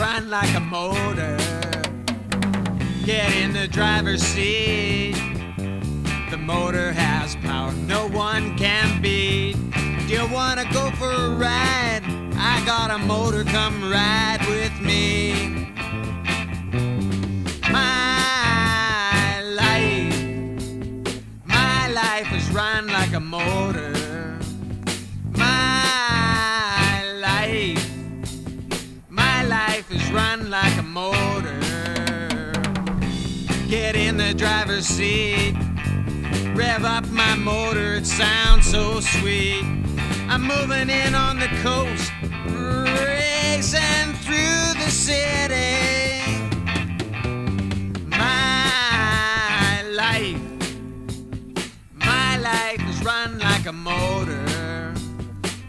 run like a motor. Get in the driver's seat. The motor has power no one can beat. Do you wanna go for a ride? I got a motor, come ride with me. Get in the driver's seat, rev up my motor, it sounds so sweet. I'm moving in on the coast, racing through the city. My life, my life is run like a motor.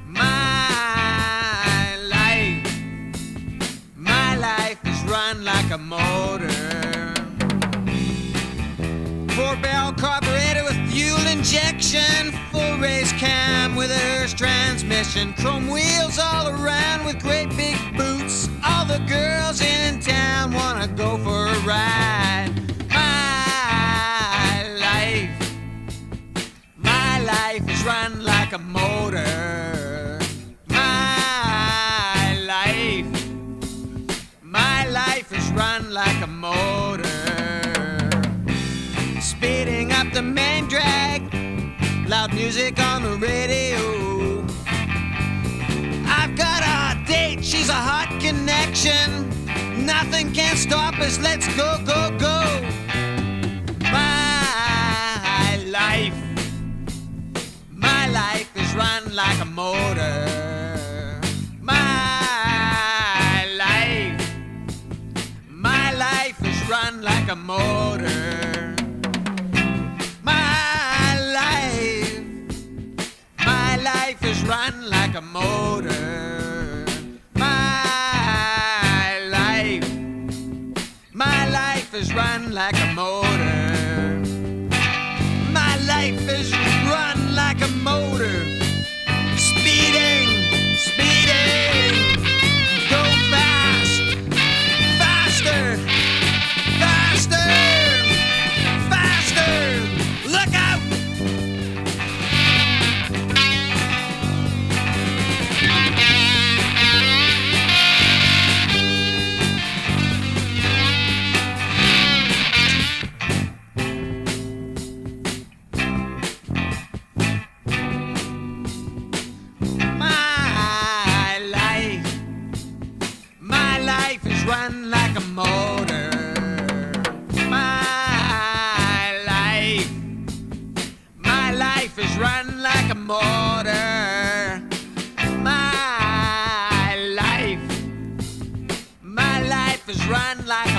My life, my life is run like a motor. Four barrel carburetor with fuel injection, full race cam with a Hurst transmission, chrome wheels all around with great big boots. All the girls in town wanna go for a ride. My life, my life is run the main drag. Loud music on the radio. I've got a date, she's a hot connection. Nothing can stop us, let's go, go, go. My life, my life is run like a motor. My life, my life is run like a motor. Like a motor. My life is run like a motor. My life, my life is run like a motor. My life, my life is run like